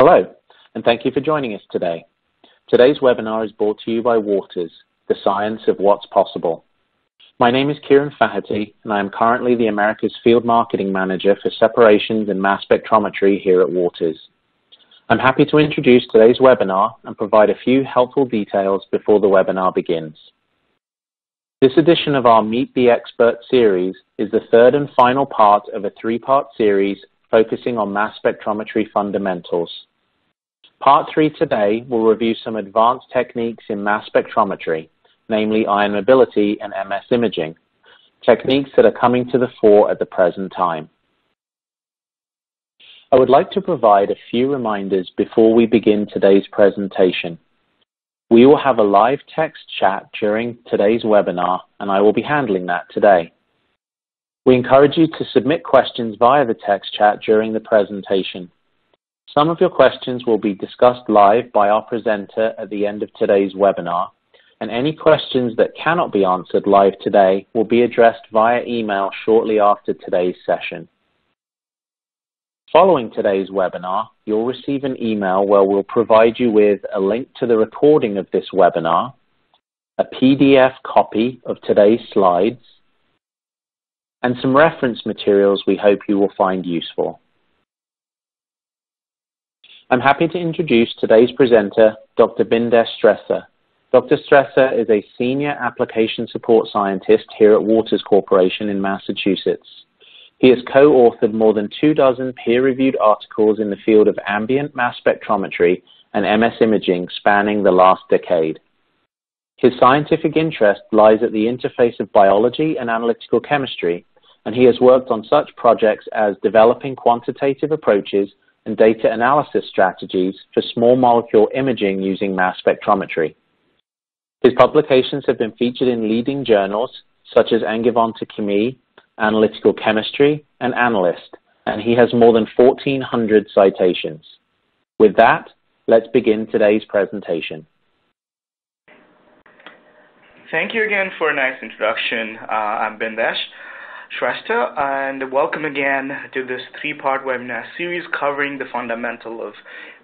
Hello, and thank you for joining us today. Today's webinar is brought to you by Waters, the science of what's possible. My name is Kieran Faherty, and I am currently the Americas Field Marketing Manager for Separations and Mass Spectrometry here at Waters. I'm happy to introduce today's webinar and provide a few helpful details before the webinar begins. This edition of our Meet the Expert series is the third and final part of a three-part series focusing on mass spectrometry fundamentals. Part 3 today will review some advanced techniques in mass spectrometry, namely ion mobility and MS imaging, techniques that are coming to the fore at the present time. I would like to provide a few reminders before we begin today's presentation. We will have a live text chat during today's webinar, and I will be handling that today. We encourage you to submit questions via the text chat during the presentation. Some of your questions will be discussed live by our presenter at the end of today's webinar, and any questions that cannot be answered live today will be addressed via email shortly after today's session. Following today's webinar, you'll receive an email where we'll provide you with a link to the recording of this webinar, a PDF copy of today's slides, and some reference materials we hope you will find useful. I'm happy to introduce today's presenter, Dr. Bindesh Shrestha. Dr. Shrestha is a Senior Application Support Scientist here at Waters Corporation in Massachusetts. He has co-authored more than two dozen peer-reviewed articles in the field of ambient mass spectrometry and MS imaging spanning the last decade. His scientific interest lies at the interface of biology and analytical chemistry, and he has worked on such projects as developing quantitative approaches and data analysis strategies for small molecule imaging using mass spectrometry. His publications have been featured in leading journals such as Angewandte Chemie, Analytical Chemistry, and Analyst, and he has more than 1,400 citations. With that, let's begin today's presentation. Thank you again for a nice introduction. Uh, I'm Bindesh. Shrestha, and welcome again to this three-part webinar series covering the fundamental of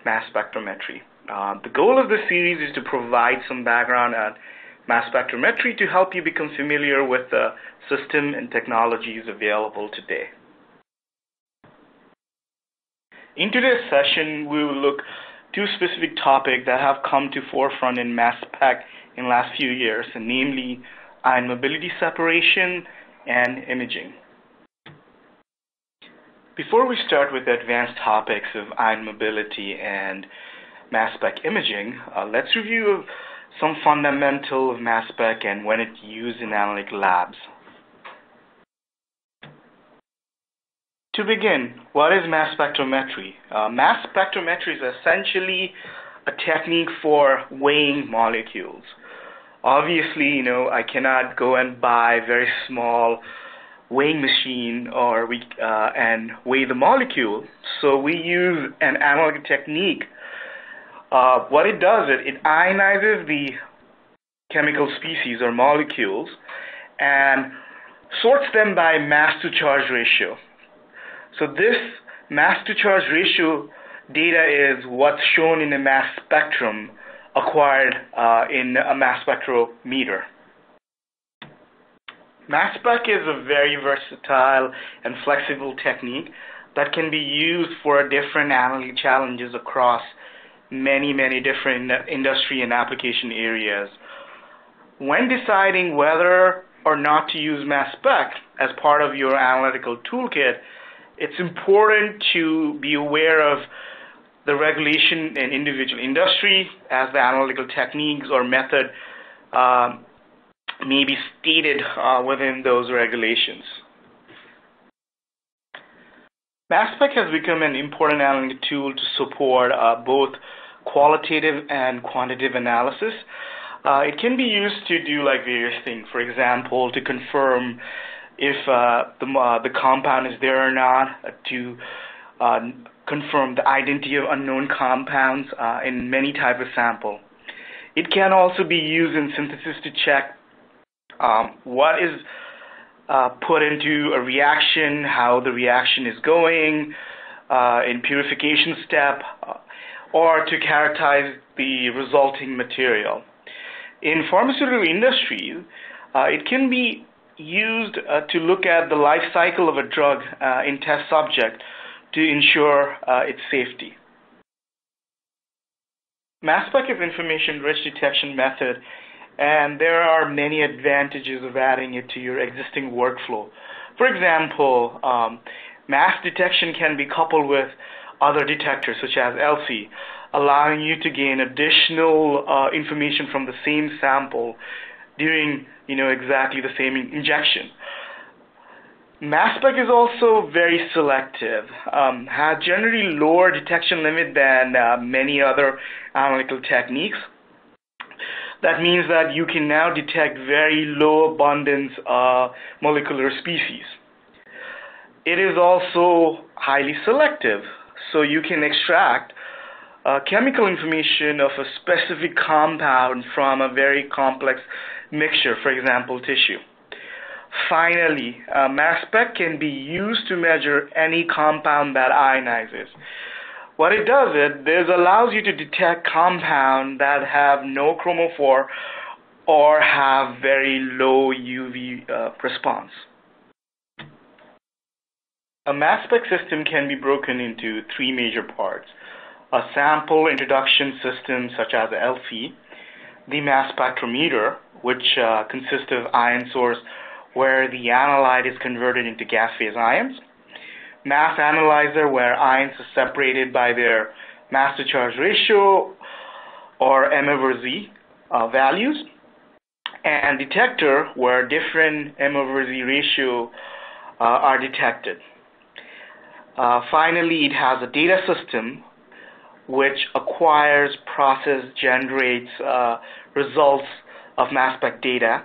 mass spectrometry. Uh, the goal of this series is to provide some background on mass spectrometry to help you become familiar with the system and technologies available today. In today's session, we will look two specific topics that have come to forefront in mass spec in the last few years, and namely ion mobility separation and imaging. Before we start with advanced topics of ion mobility and mass spec imaging, uh, let's review some fundamental of mass spec and when it's used in analytical labs. To begin, what is mass spectrometry? Uh, mass spectrometry is essentially a technique for weighing molecules obviously, you know, I cannot go and buy very small weighing machine or we uh, and weigh the molecule. So we use an analog technique. Uh, what it does is it ionizes the chemical species or molecules and sorts them by mass to charge ratio. So this mass to charge ratio data is what's shown in the mass spectrum acquired uh, in a mass spectrometer. Mass spec is a very versatile and flexible technique that can be used for different analytic challenges across many, many different industry and application areas. When deciding whether or not to use mass spec as part of your analytical toolkit, it's important to be aware of the regulation in individual industry as the analytical techniques or method um, may be stated uh, within those regulations. Mass spec has become an important analytic tool to support uh, both qualitative and quantitative analysis. Uh, it can be used to do like various things. For example, to confirm if uh, the, uh, the compound is there or not, uh, to confirm the identity of unknown compounds uh, in many types of sample. It can also be used in synthesis to check um, what is uh, put into a reaction, how the reaction is going, uh, in purification step, uh, or to characterize the resulting material. In pharmaceutical industry, uh, it can be used uh, to look at the life cycle of a drug in test subject to ensure its safety. Mass spec is information-rich detection method, and there are many advantages of adding it to your existing workflow. For example, um, mass detection can be coupled with other detectors such as LC, allowing you to gain additional uh, information from the same sample during you know exactly the same injection. Mass spec is also very selective, um, has generally lower detection limit than uh, many other analytical techniques. That means that you can now detect very low abundance uh, molecular species. It is also highly selective, so you can extract uh, chemical information of a specific compound from a very complex mixture, for example, tissue. Finally, mass spec can be used to measure any compound that ionizes. What it does is it allows you to detect compounds that have no chromophore or have very low UV uh, response. A mass spec system can be broken into three major parts. A sample introduction system such as LC, the mass spectrometer, which uh, consists of ion source where the analyte is converted into gas phase ions, mass analyzer where ions are separated by their mass to charge ratio or M over Z uh, values, and detector where different M over Z ratio uh, are detected. Uh, finally, it has a data system which acquires, process, generates uh, results of mass spec data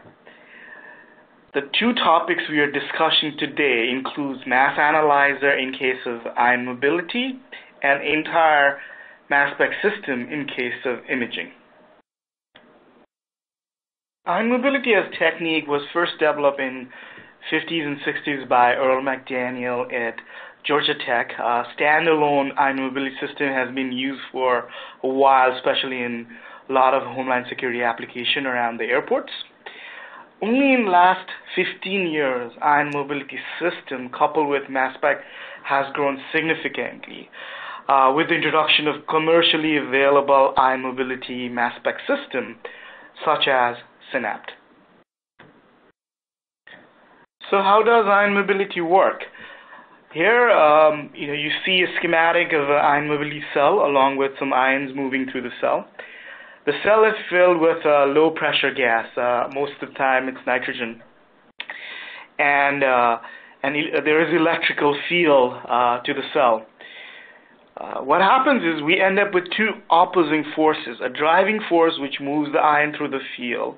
the two topics we are discussing today includes mass analyzer in case of ion mobility and entire mass spec system in case of imaging. Ion mobility as technique was first developed in 50s and 60s by Earl McDaniel at Georgia Tech. A standalone mobility system has been used for a while, especially in a lot of homeland security application around the airports. Only in the last 15 years, ion mobility system coupled with mass spec has grown significantly. Uh, with the introduction of commercially available ion mobility mass spec system, such as Synapt. So how does ion mobility work? Here, um, you know, you see a schematic of an ion mobility cell along with some ions moving through the cell. The cell is filled with uh, low pressure gas. Uh, most of the time it's nitrogen. And, uh, and there is electrical field to the cell. Uh, what happens is we end up with two opposing forces, a driving force which moves the ion through the field,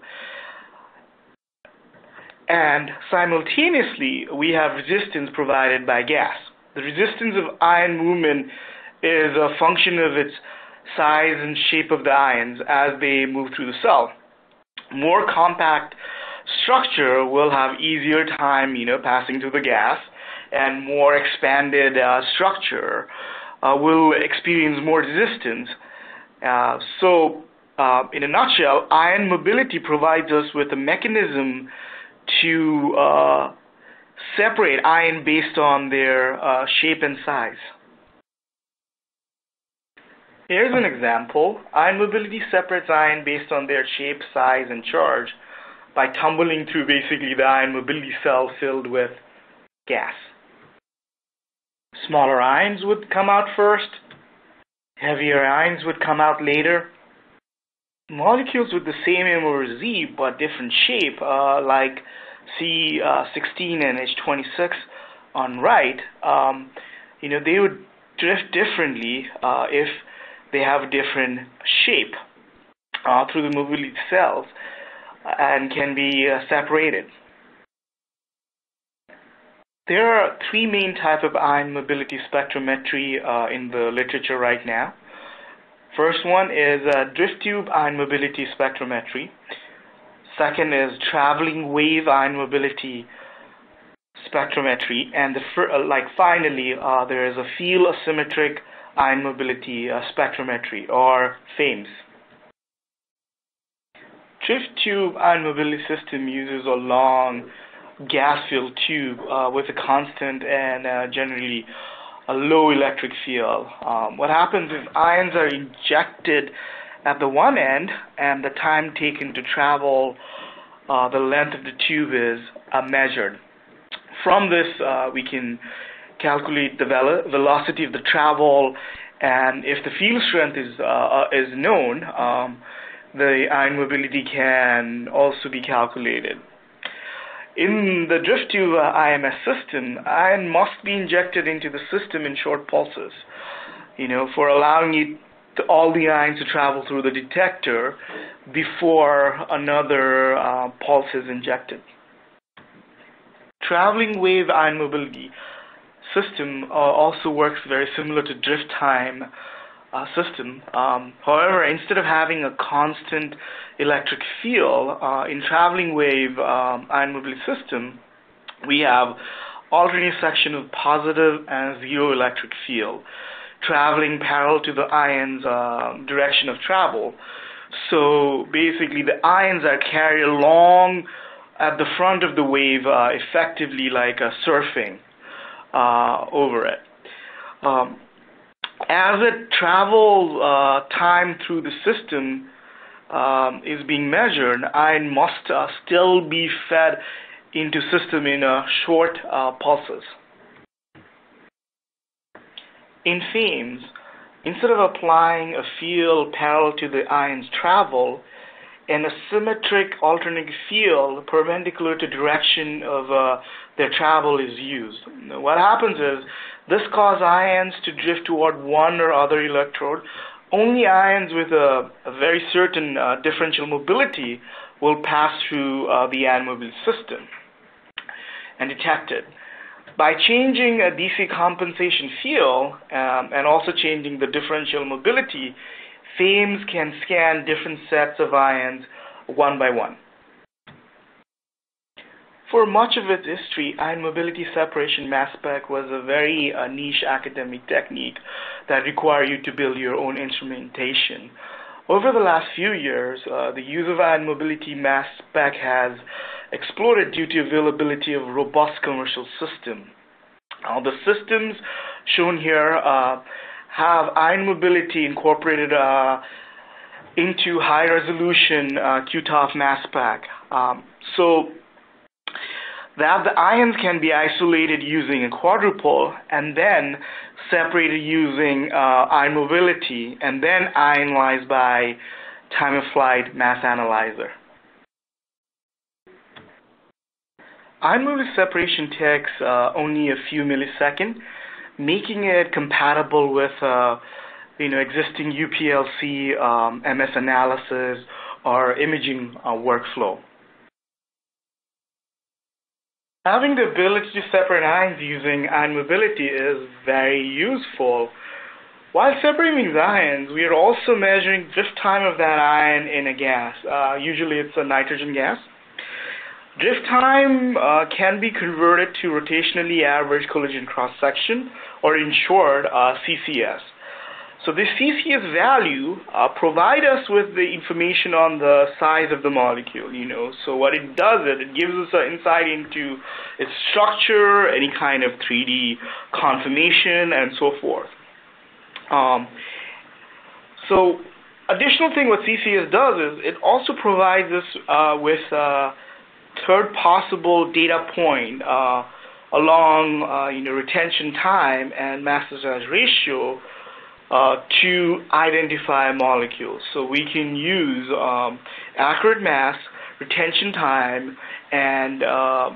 and simultaneously we have resistance provided by gas. The resistance of ion movement is a function of its size and shape of the ions as they move through the cell. More compact structure will have easier time, you know, passing through the gas, and more expanded uh, structure uh, will experience more resistance. Uh, so, uh, in a nutshell, ion mobility provides us with a mechanism to uh, separate ion based on their uh, shape and size. Here's an example. Ion mobility separates ion based on their shape, size, and charge by tumbling through basically the ion mobility cell filled with gas. Smaller ions would come out first. Heavier ions would come out later. Molecules with the same M over Z but different shape, uh, like C16 uh, and H26 on right, um, you know, they would drift differently uh, if they have a different shape uh, through the mobility cells and can be uh, separated. There are three main types of ion mobility spectrometry uh, in the literature right now. First one is drift tube ion mobility spectrometry. Second is traveling wave ion mobility spectrometry, and the like finally uh, there is a field asymmetric ion mobility uh, spectrometry or FAIMS. Drift tube ion mobility system uses a long gas-filled tube uh, with a constant and uh, generally a low electric field. Um, what happens is ions are injected at the one end, and the time taken to travel uh, the length of the tube is uh, measured. From this, uh, we can calculate the velocity of the travel, and if the field strength is uh, is known, um, the ion mobility can also be calculated. In the drift tube uh, IMS system, ion must be injected into the system in short pulses, you know, for allowing it to, all the ions to travel through the detector before another uh, pulse is injected. Traveling wave ion mobility system uh, also works very similar to drift time uh, system. Um, however, instead of having a constant electric field uh, in traveling wave um, ion mobility system, we have alternating section of positive and zero electric field traveling parallel to the ion's uh, direction of travel. So basically, the ions are carried along at the front of the wave, uh, effectively like a surfing uh, over it. Um, as it travels uh, time through the system um, is being measured, ion must uh, still be fed into system in uh, short uh, pulses. In FAIMS, instead of applying a field parallel to the ion's travel, an asymmetric alternating field perpendicular to direction of uh, their travel is used. What happens is this causes ions to drift toward one or other electrode. Only ions with a, a very certain uh, differential mobility will pass through uh, the ion mobility system and detect it. By changing a DC compensation field um, and also changing the differential mobility, FAIMS can scan different sets of ions one by one. For much of its history, ion mobility separation mass spec was a very uh, niche academic technique that required you to build your own instrumentation. Over the last few years, uh, the use of ion mobility mass spec has exploded due to availability of robust commercial system. Now, the systems shown here uh, have ion mobility incorporated uh, into high resolution uh, QTOF mass spec. Um, so that the ions can be isolated using a quadrupole and then separated using uh, ion mobility and then ionized by time of flight mass analyzer. Ion mobility separation takes uh, only a few milliseconds, making it compatible with uh, you know existing UPLC um, MS analysis or imaging uh, workflow. Having the ability to separate ions using ion mobility is very useful. While separating the ions, we are also measuring drift time of that ion in a gas. Uh, usually it's a nitrogen gas. Drift time uh, can be converted to rotationally average collision cross-section, or in short, uh, CCS. So this CCS value uh, provide us with the information on the size of the molecule, you know. So what it does is it gives us an insight into its structure, any kind of 3D conformation, and so forth. Um, so additional thing what CCS does is it also provides us uh, with uh, third possible data point uh, along, uh, you know, retention time and mass to size ratio uh, to identify molecules. So we can use um, accurate mass, retention time, and uh,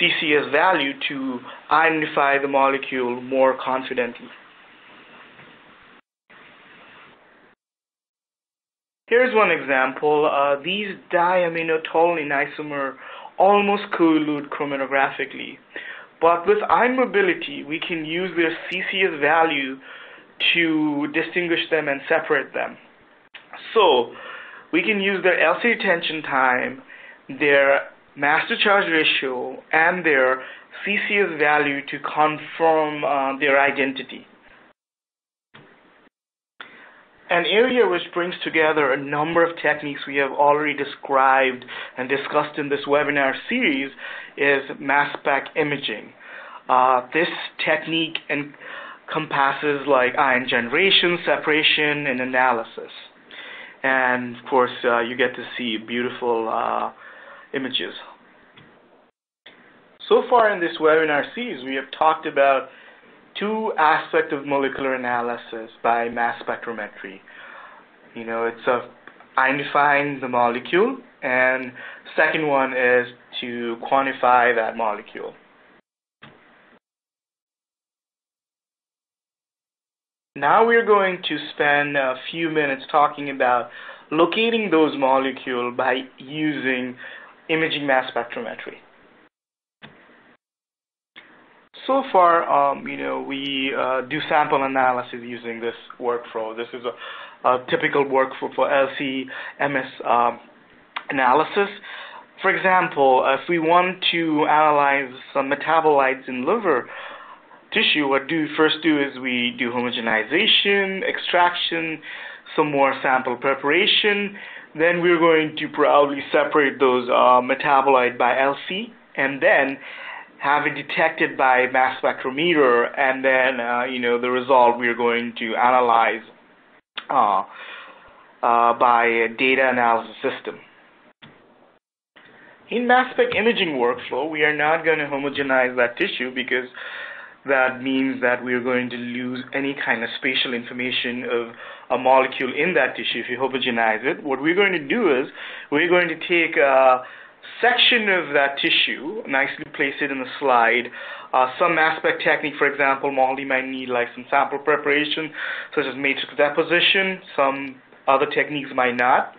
CCS value to identify the molecule more confidently. Here's one example. Uh, these diaminotoluene isomer almost coelute chromatographically. But with ion mobility, we can use their CCS value to distinguish them and separate them. So we can use their LC retention time, their mass to charge ratio, and their CCS value to confirm uh, their identity. An area which brings together a number of techniques we have already described and discussed in this webinar series is mass spec imaging. Uh, this technique encompasses like ion generation, separation, and analysis. And of course, uh, you get to see beautiful uh, images. So far in this webinar series, we have talked about two aspects of molecular analysis by mass spectrometry. You know, it's of identifying the molecule, and second one is to quantify that molecule. Now we're going to spend a few minutes talking about locating those molecules by using imaging mass spectrometry so far, um, you know, we uh, do sample analysis using this workflow. This is a, a typical workflow for LC-MS um, analysis. For example, if we want to analyze some metabolites in liver tissue, what do first do is we do homogenization, extraction, some more sample preparation. Then we're going to probably separate those uh, metabolite by LC, and then have it detected by mass spectrometer, and then uh, you know the result we are going to analyze uh, uh, by a data analysis system. In mass spec imaging workflow, we are not going to homogenize that tissue because that means that we are going to lose any kind of spatial information of a molecule in that tissue if you homogenize it. What we're going to do is we're going to take uh, section of that tissue, nicely place it in the slide. Uh, some mass spec technique, for example, MALDI might need like some sample preparation, such as matrix deposition. Some other techniques might not.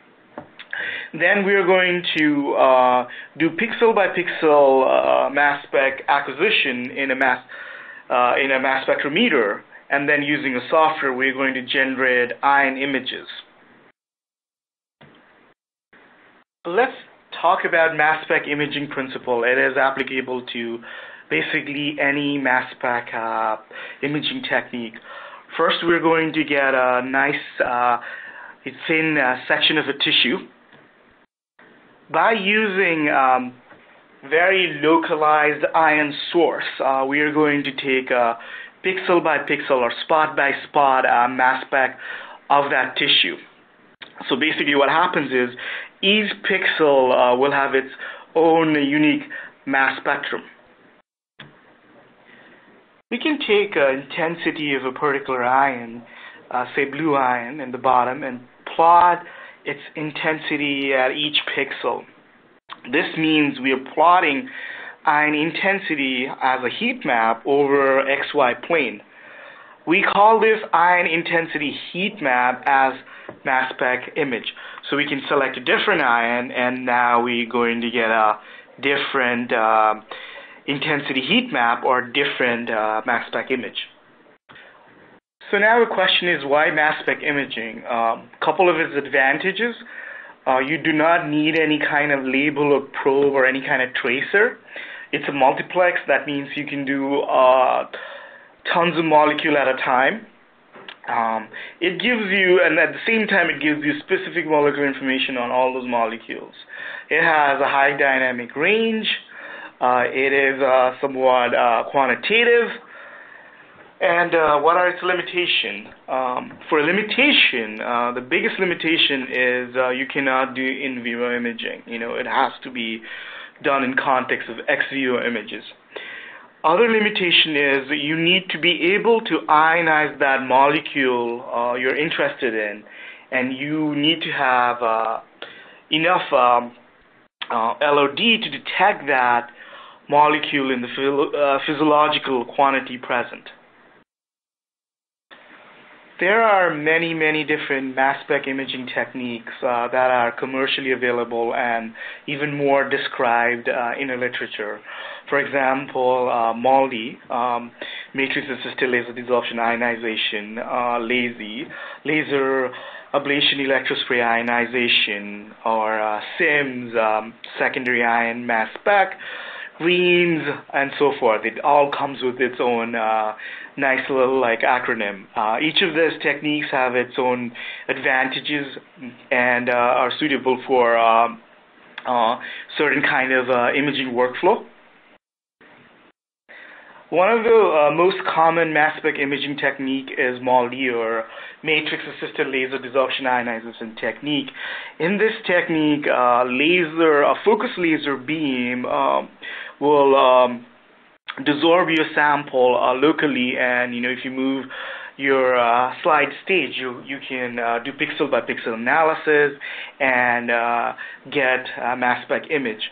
Then we are going to uh, do pixel by pixel uh, mass spec acquisition in a mass uh, in a mass spectrometer, and then using a software, we're going to generate ion images. Let's talk about mass spec imaging principle. It is applicable to basically any mass spec uh, imaging technique. First, we're going to get a nice uh, thin uh, section of a tissue. By using um, very localized ion source, uh, we are going to take a pixel by pixel or spot by spot uh, mass spec of that tissue. So basically what happens is each pixel uh, will have its own unique mass spectrum. We can take uh, intensity of a particular ion, uh, say blue ion in the bottom, and plot its intensity at each pixel. This means we are plotting ion intensity as a heat map over XY plane. We call this ion intensity heat map as mass spec image. So we can select a different ion, and now we're going to get a different uh, intensity heat map or different uh, mass spec image. So now the question is why mass spec imaging? A um, couple of its advantages. Uh, you do not need any kind of label or probe or any kind of tracer. It's a multiplex. That means you can do uh, tons of molecule at a time. Um, it gives you, and at the same time, it gives you specific molecular information on all those molecules. It has a high dynamic range. Uh, it is uh, somewhat uh, quantitative. And uh, what are its limitations? Um, for limitation, uh, the biggest limitation is uh, you cannot do in vivo imaging. You know, it has to be done in context of ex vivo images. Other limitation is you need to be able to ionize that molecule uh, you're interested in, and you need to have uh, enough um, uh, LOD to detect that molecule in the uh, physiological quantity present. There are many, many different mass spec imaging techniques uh, that are commercially available and even more described uh, in the literature. For example, uh, MALDI, um, matrix-assisted laser desorption ionization, uh, LAESI, laser ablation electrospray ionization, or uh, SIMS, um, secondary ion mass spec, REIMS, and so forth. It all comes with its own uh, nice little like acronym. Uh, each of these techniques have its own advantages and uh, are suitable for um, uh, certain kind of uh, imaging workflow. One of the uh, most common mass spec imaging technique is MALDI or matrix-assisted laser desorption ionization technique. In this technique, uh, laser, a focused laser beam um, will um, desorb your sample uh, locally, and you know if you move your uh, slide stage, you you can uh, do pixel by pixel analysis and uh, get a mass spec image.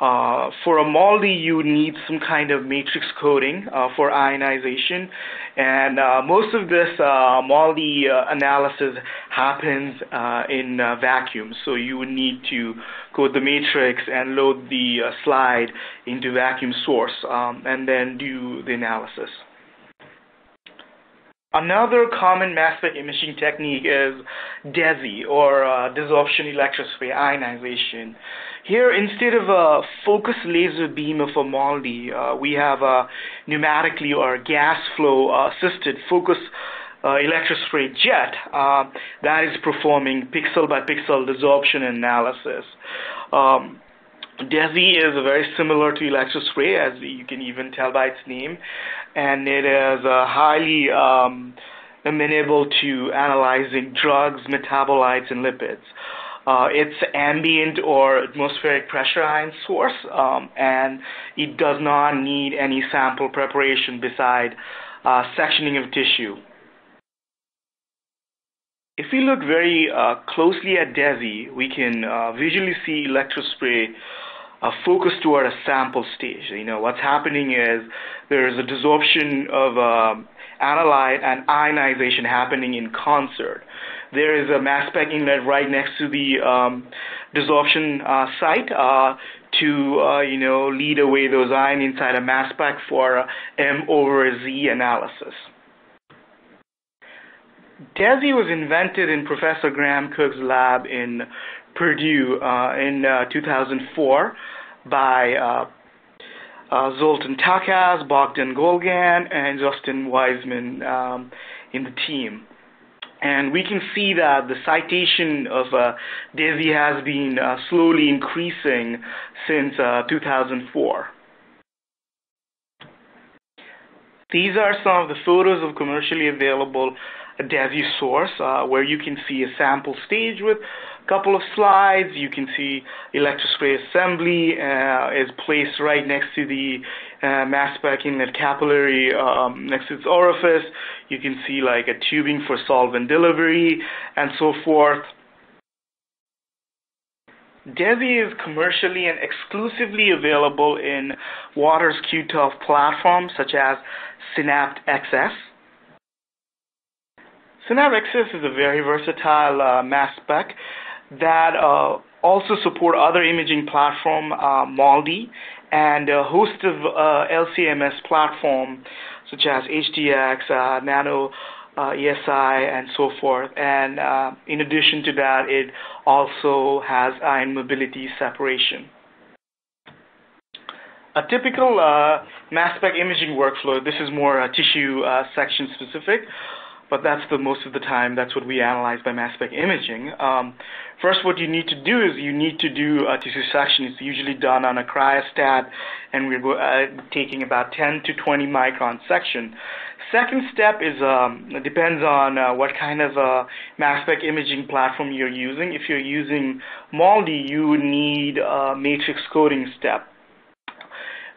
Uh, for a MALDI, you need some kind of matrix coating uh, for ionization, and uh, most of this uh, MALDI uh, analysis happens uh, in vacuum. So you would need to coat the matrix and load the slide into vacuum source, um, and then do the analysis. Another common mass spec imaging technique is DESI, or uh, desorption electrospray ionization. Here, instead of a focused laser beam of a MALDI, uh, we have a pneumatically or gas flow uh, assisted focus uh, electrospray jet uh, that is performing pixel by pixel desorption analysis. Um, DESI is very similar to electrospray, as you can even tell by its name, and it is uh, highly um, amenable to analyzing drugs, metabolites, and lipids. Uh, it's ambient or atmospheric pressure ion source, um, and it does not need any sample preparation beside uh, sectioning of tissue. If we look very uh, closely at DESI, we can uh, visually see electrospray uh, focused toward a sample stage. You know, what's happening is there is a desorption of uh, analyte and ionization happening in concert. There is a mass spec inlet right next to the um, desorption uh, site uh, to uh, you know lead away those ions inside a mass spec for M over Z analysis. DESI was invented in Professor Graham Cooks' lab in Purdue uh, in uh, 2004 by uh, Zoltan Takáts, Bogdan Gologan, and Justin Wiseman um, in the team. And we can see that the citation of uh, DESI has been uh, slowly increasing since uh, 2004. These are some of the photos of commercially available DESI source uh, where you can see a sample stage with a couple of slides. You can see electrospray assembly uh, is placed right next to the uh, mass spec inlet capillary um, next to its orifice. You can see like a tubing for solvent delivery and so forth. DESI is commercially and exclusively available in Waters Q12 platforms such as Synapt XS. Synapt XS is a very versatile uh, mass spec that uh, also support other imaging platform, uh, MALDI, and a host of uh, LCMS platform such as HDX, uh, Nano uh, ESI, and so forth. And in addition to that, it also has ion mobility separation. A typical mass spec imaging workflow, this is more tissue section specific, but that's the most of the time that's what we analyze by mass spec imaging. Um, first, what you need to do is you need to do a tissue section. It's usually done on a cryostat, and we're uh, taking about 10 to 20 micron section. Second step is um, depends on uh, what kind of uh, mass spec imaging platform you're using. If you're using MALDI, you would need a matrix coating step.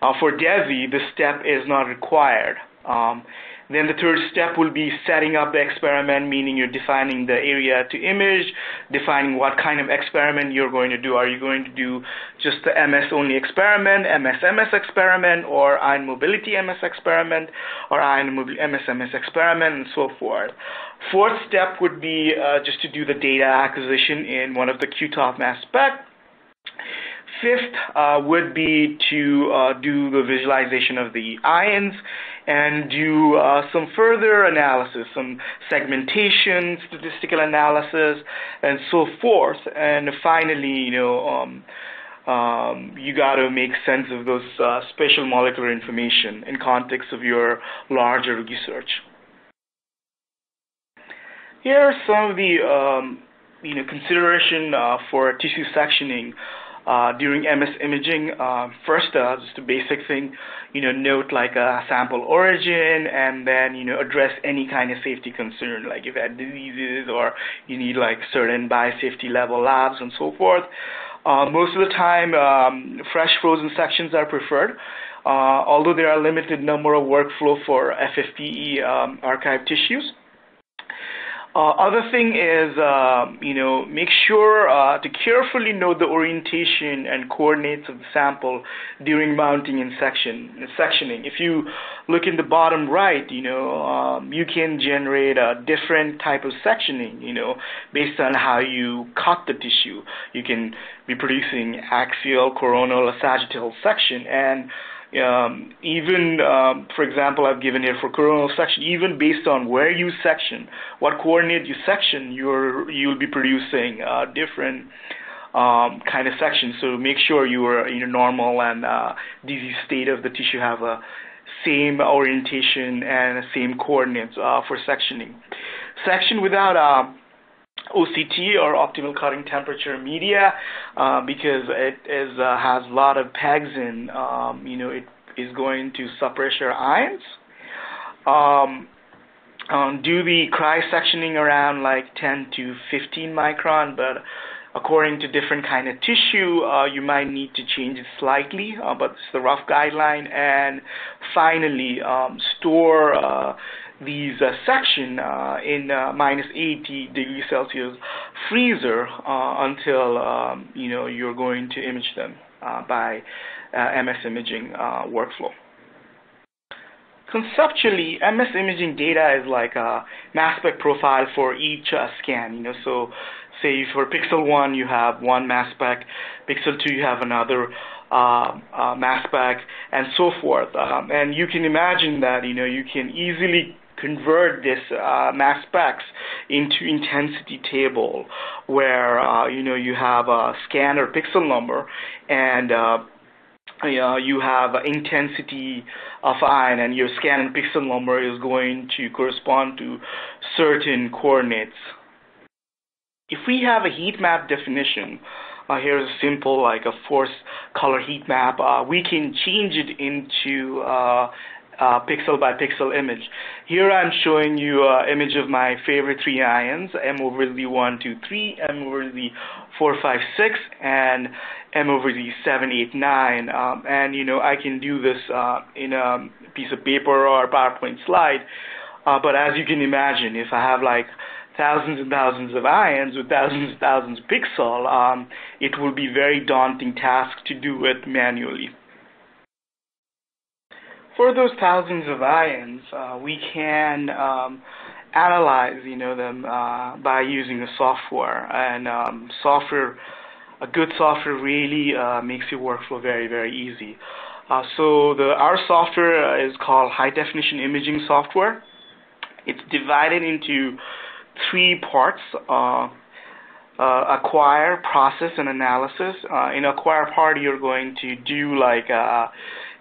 Uh, for DESI, this step is not required. Um, Then the third step will be setting up the experiment, meaning you're defining the area to image, defining what kind of experiment you're going to do. Are you going to do just the MS only experiment, MS-MS experiment, or ion mobility MS experiment, or ion MS-MS experiment, and so forth. Fourth step would be uh, just to do the data acquisition in one of the QTOF mass spec. Fifth uh, would be to uh, do the visualization of the ions and do uh, some further analysis, some segmentation, statistical analysis, and so forth. And finally, you know, um, um, you got to make sense of those uh, spatial molecular information in context of your larger research. Here are some of the um, you know consideration uh, for tissue sectioning uh, during MS imaging, uh, first, uh, just a basic thing, you know, note like a sample origin and then, you know, address any kind of safety concern, like if you had diseases or you need like certain biosafety level labs and so forth. Uh, most of the time, um, fresh frozen sections are preferred. Uh, although there are limited number of workflow for FFPE um, archive tissues. Uh, other thing is, uh, you know, make sure uh, to carefully note the orientation and coordinates of the sample during mounting and section, sectioning. If you look in the bottom right, you know, um, you can generate a different type of sectioning, you know, based on how you cut the tissue. You can be producing axial, coronal, or sagittal section, and um, even, um, for example, I've given here for coronal section, even based on where you section, what coordinate you section, you're, you'll be producing uh, different um, kind of sections. So make sure you are in a normal and uh, disease state of the tissue have a same orientation and the same coordinates uh, for sectioning. Section without uh, OCT or optimal cutting temperature media uh, because it is uh, has a lot of PEGs in. Um, you know, it is going to suppress your ions. Um, um, do the cry sectioning around like 10 to 15 micron, but according to different kind of tissue, uh, you might need to change it slightly, uh, but it's the rough guideline. And finally, um, store uh, these uh, section uh, in uh, minus 80 degrees Celsius freezer uh, until um, you know you're going to image them uh, by uh, MS imaging workflow. Conceptually, MS imaging data is like a mass spec profile for each scan. You know, so say for pixel one you have one mass spec, pixel two you have another. Uh, uh, mass spec and so forth. Um, and you can imagine that you know you can easily convert this uh, mass specs into intensity table where uh, you know you have a scanner pixel number and uh, you, know, you have intensity of ion and your scan and pixel number is going to correspond to certain coordinates. If we have a heat map definition, uh, here's a simple like a force color heat map, uh, we can change it into uh, uh, pixel by pixel image. Here I'm showing you an image of my favorite three ions, M over Z 1, 2, 3, M over Z 4, 5, 6, and M over Z 7, 8, 9. Um, and, you know, I can do this uh, in a piece of paper or PowerPoint slide. Uh, but as you can imagine, if I have like thousands and thousands of ions with thousands and thousands of pixels, um, it will be very daunting task to do it manually. For those thousands of ions, uh, we can um, analyze, you know, them uh, by using the software. And um, software, a good software, really uh, makes your workflow very, very easy. Uh, so the our software is called High Definition Imaging Software. It's divided into three parts. Uh, uh, acquire, process, and analysis. Uh, in acquire part, you're going to do like uh,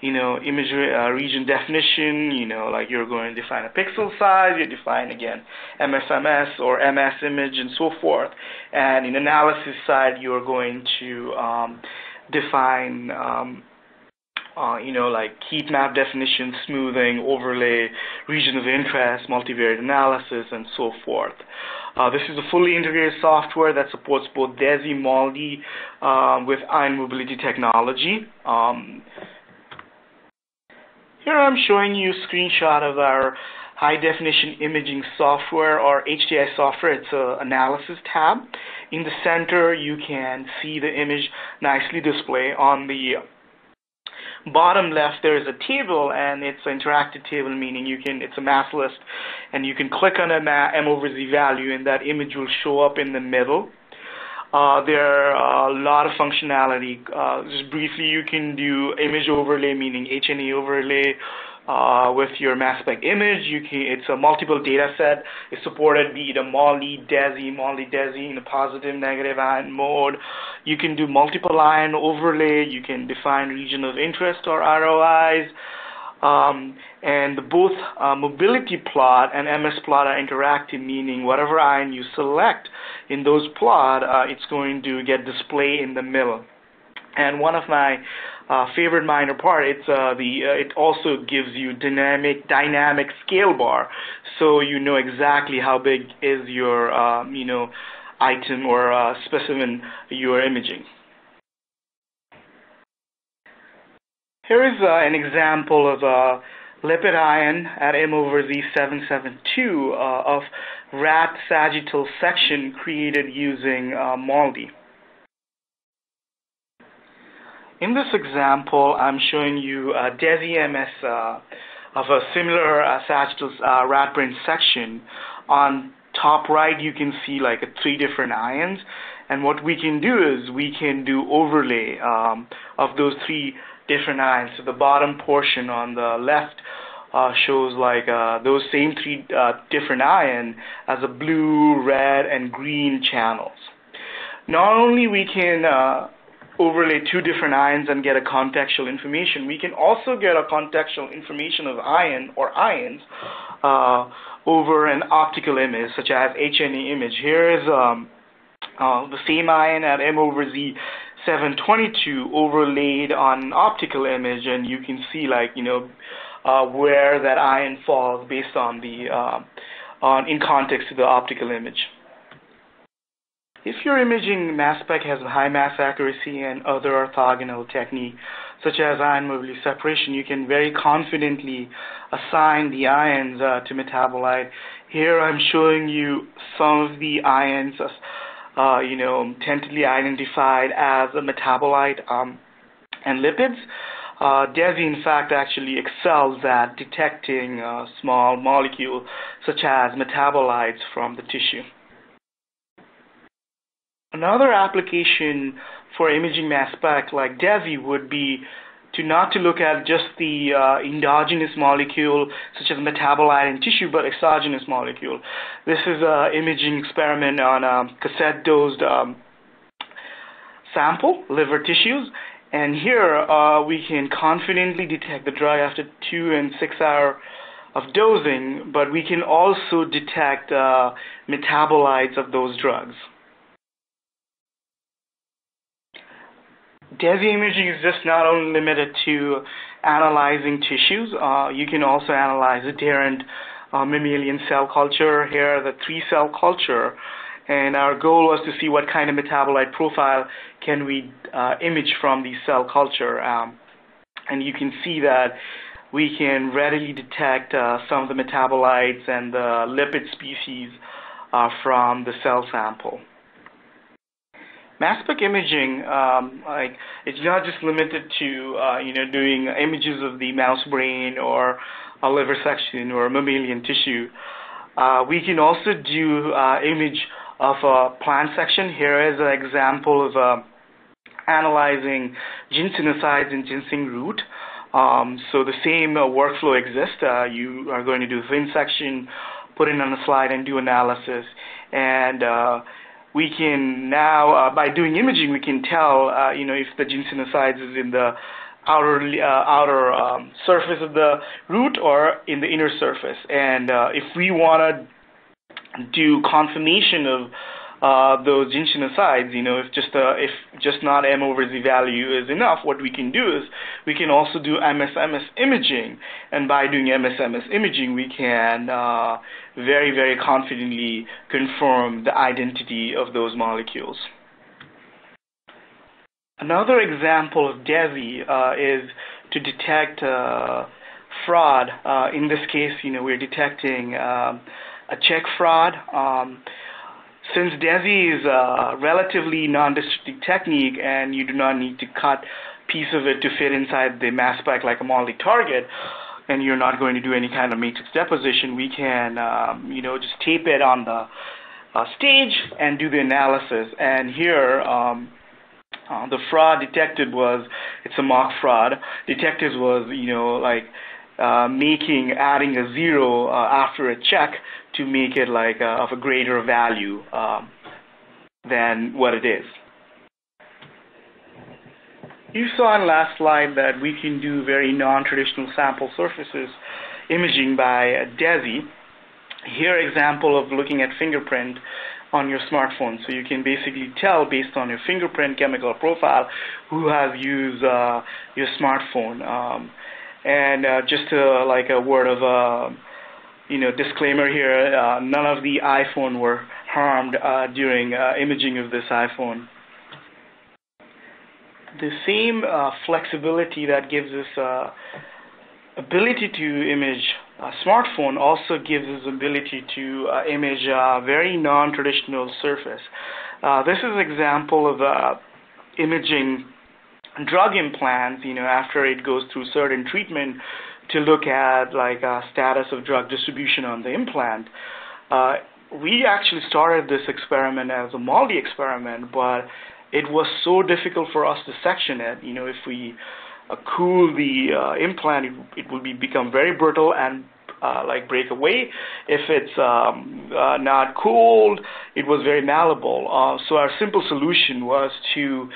you know, image uh, region definition, you know, like you're going to define a pixel size, you define again MSMS or MS image and so forth. And in analysis side, you're going to um, define, um, uh, you know, like heat map definition, smoothing, overlay, region of interest, multivariate analysis, and so forth. Uh, this is a fully integrated software that supports both DESI, MALDI um, with ion mobility technology. Here I'm showing you a screenshot of our high definition imaging software or HDI software. It's an analysis tab. In the center, you can see the image nicely displayed. On the bottom left, there is a table, and it's an interactive table, meaning you can it's a mass list, and you can click on a M over Z value, and that image will show up in the middle. Uh, there are a lot of functionality. Uh, just briefly, you can do image overlay, meaning H&E overlay, uh, with your mass spec image. You can, it's a multiple data set. It's supported be it a MALDI, DESI, MALDI, DESI in a positive, negative ion mode. You can do multiple ion overlay. You can define region of interest or ROIs. Um, and both uh, mobility plot and MS plot are interactive, meaning whatever ion you select in those plot, uh, it's going to get displayed in the middle. And one of my uh, favorite minor part, it's uh, the uh, it also gives you dynamic dynamic scale bar, so you know exactly how big is your um, you know item or uh, specimen you're imaging. Here is uh, an example of a lipid ion at M over Z772 uh, of rat sagittal section created using uh, MALDI. In this example, I'm showing you a DESI-MS uh, of a similar uh, sagittal uh, rat brain section. On top right, you can see like three different ions. And what we can do is we can do overlay um, of those three different ions. So the bottom portion on the left uh, shows like uh, those same three uh, different ion as a blue, red, and green channels. Not only we can uh, overlay two different ions and get a contextual information, we can also get a contextual information of ion or ions uh, over an optical image, such as H&E image. Here is um, uh, the same ion at M over Z 722 overlaid on an optical image, and you can see like you know uh, where that ion falls based on the uh, on in context to the optical image. If your imaging mass spec has a high mass accuracy and other orthogonal technique, such as ion mobility separation, you can very confidently assign the ions uh, to metabolite. Here I'm showing you some of the ions uh, you know, tentatively identified as a metabolite um, and lipids. Uh, DESI, in fact, actually excels at detecting uh, small molecules such as metabolites from the tissue. Another application for imaging mass spec like DESI would be to not to look at just the uh, endogenous molecule such as metabolite in tissue, but exogenous molecule. This is an imaging experiment on a cassette dosed um, sample, liver tissues, and here uh, we can confidently detect the drug after two and six hour of dosing, but we can also detect uh, metabolites of those drugs. DESI imaging is just not only limited to analyzing tissues. Uh, you can also analyze adherent uh, mammalian cell culture. Here, the three cell culture. And our goal was to see what kind of metabolite profile can we uh, image from the cell culture. Um, and you can see that we can readily detect uh, some of the metabolites and the lipid species uh, from the cell sample mass spec imaging, um, like it's not just limited to uh, you know doing images of the mouse brain or a liver section or mammalian tissue. Uh, we can also do uh, image of a plant section. Here is an example of uh, analyzing ginsenosides in ginseng root. Um, so the same uh, workflow exists. Uh, you are going to do thin section, put it on a slide, and do analysis. And uh, we can now, uh, by doing imaging, we can tell, uh, you know, if the ginsenosides is in the outer uh, outer um, surface of the root or in the inner surface. And uh, if we want to do confirmation of uh, those ginsenosides, you know, if just uh, if just not M over Z value is enough, what we can do is we can also do MSMS imaging, and by doing MSMS imaging, we can uh, very very confidently confirm the identity of those molecules. Another example of DESI uh, is to detect uh, fraud. Uh, in this case, you know, we're detecting a check fraud. Um, since DESI is a relatively non-destructive technique and you do not need to cut piece of it to fit inside the mass spec like a MALDI target, and you're not going to do any kind of matrix deposition, we can, um, you know, just tape it on the uh, stage and do the analysis. And here, um, uh, the fraud detected was it's a mock fraud. Detected was, you know, like uh, making adding a zero uh, after a check to make it like uh, of a greater value um, than what it is. You saw in last slide that we can do very non-traditional sample surfaces imaging by DESI. Here example of looking at fingerprint on your smartphone. So you can basically tell based on your fingerprint chemical profile who has used uh, your smartphone. Um, and uh, just uh, like a word of uh, you know disclaimer here, uh, none of the iPhone were harmed uh, during uh, imaging of this iPhone. The same flexibility that gives us ability to image a smartphone also gives us ability to uh, image a very non-traditional surface. Uh, this is an example of uh, imaging drug implants, you know, after it goes through certain treatment to look at like a status of drug distribution on the implant. Uh, we actually started this experiment as a MALDI experiment, but it was so difficult for us to section it. You know, if we uh, cool the uh, implant, it, it will be become very brittle and uh, like break away. If it's um, uh, not cooled, it was very malleable. Uh, so our simple solution was to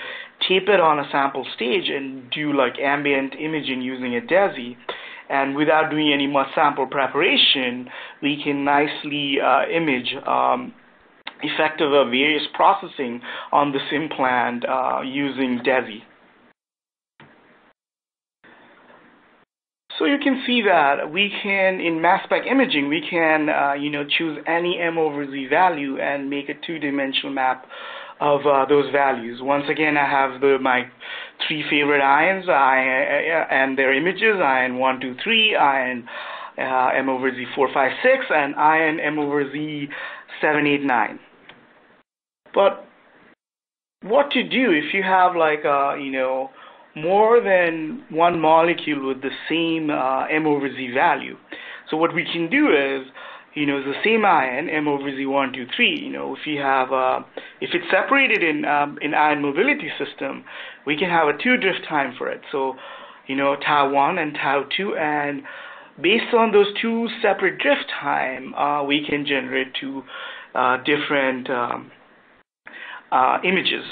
tape it on a sample stage and do like ambient imaging using a DESI. And without doing any much sample preparation, we can nicely uh, image um, effective of various processing on this implant uh, using DESI. So you can see that we can, in mass spec imaging, we can, uh, you know, choose any M over Z value and make a two-dimensional map of uh, those values. Once again, I have the, my three favorite ions I, uh, and their images, ion 1, 2, 3, ion uh, M over Z 4, 5, 6, and ion M over Z 7, 8, 9. But what to do if you have like, a, uh, you know, more than one molecule with the same uh, M over Z value. So what we can do is, you know, the same ion, M over Z 1, 2, 3, you know, if you have, uh, if it's separated in, um, in ion mobility system, we can have a two drift time for it. So, you know, tau 1 and tau 2, and based on those two separate drift time, uh, we can generate two uh, different um, uh, images.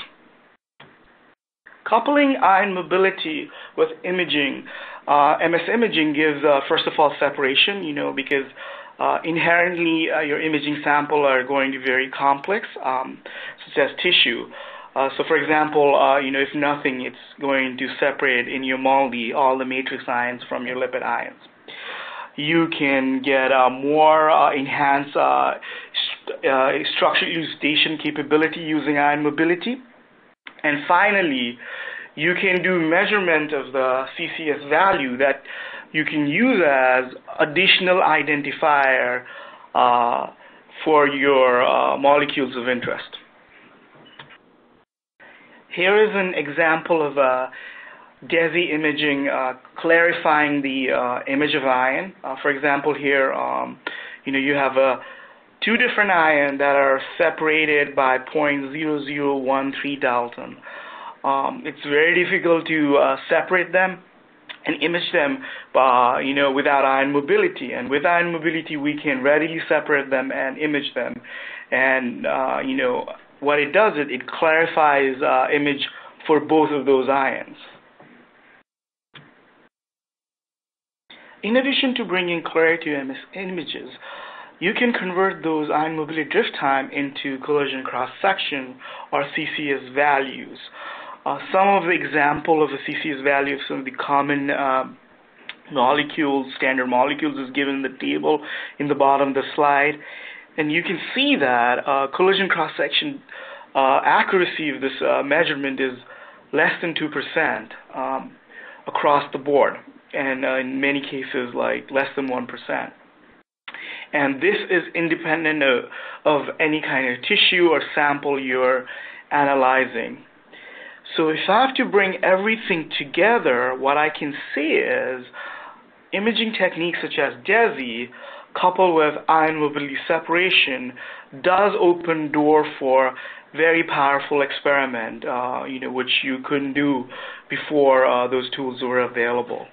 Coupling ion mobility with imaging, uh, MS imaging gives, uh, first of all, separation, you know, because uh, inherently uh, your imaging sample are going to be very complex, um, such as tissue. Uh, so, for example, uh, you know, if nothing, it's going to separate in your MALDI all the matrix ions from your lipid ions. You can get more enhanced st structure elucidation capability using ion mobility. And finally, you can do measurement of the CCS value that you can use as additional identifier uh, for your uh, molecules of interest. Here is an example of a DESI imaging uh, clarifying the uh, image of ion. Uh, for example, here, um, you know, you have two different ions that are separated by 0.0013 Dalton. Um, it's very difficult to uh, separate them and image them uh, you know, without ion mobility. And with ion mobility, we can readily separate them and image them. And, uh, you know, what it does, it, it clarifies uh, image for both of those ions. In addition to bringing clarity to images, you can convert those ion mobility drift time into collision cross-section or CCS values. Uh, some of the example of the CCS value of some of the common uh, molecules, standard molecules is given in the table in the bottom of the slide. And you can see that uh, collision cross-section uh, accuracy of this uh, measurement is less than 2% um, across the board. and uh, in many cases, like less than 1%. And this is independent of, of any kind of tissue or sample you're analyzing. So if I have to bring everything together, what I can see is imaging techniques such as DESI coupled with ion mobility separation does open door for very powerful experiment, uh, you know, which you couldn't do before uh, those tools were available.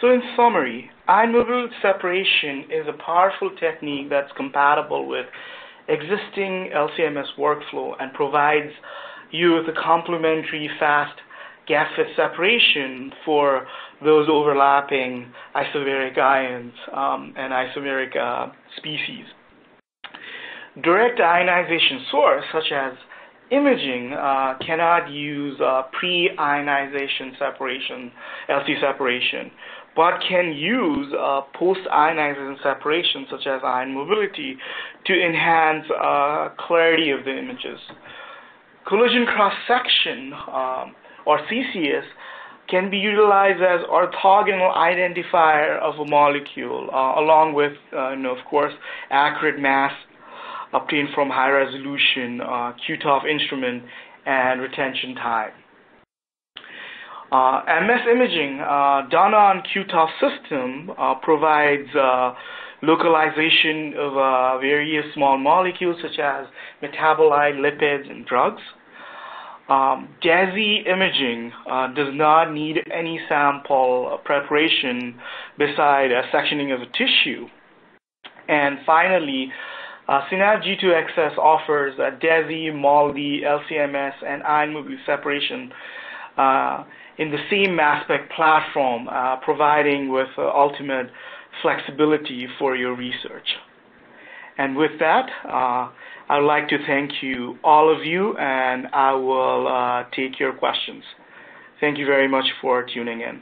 So in summary, ion mobility separation is a powerful technique that's compatible with existing LCMS workflow and provides you with a complementary fast gas phase separation for those overlapping isomeric ions um, and isomeric uh, species. Direct ionization source, such as imaging, uh, cannot use uh, pre-ionization separation, LC separation, but can use uh, post-ionization separation, such as ion mobility, to enhance uh, clarity of the images. Collision cross-section um, or CCS can be utilized as orthogonal identifier of a molecule, uh, along with, uh, you know, of course, accurate mass obtained from high resolution uh, QTOF instrument and retention time. Uh, MS imaging uh, done on QTOF system uh, provides localization of various small molecules such as metabolite, lipids, and drugs. Um, DESI imaging uh, does not need any sample preparation beside a sectioning of a tissue. And finally, uh, SYNAPT G2XS offers a DESI, MALDI, LCMS, and ion mobility separation uh, in the same mass spec platform, uh, providing with uh, ultimate flexibility for your research. And with that, uh, I'd like to thank you, all of you, and I will uh, take your questions. Thank you very much for tuning in.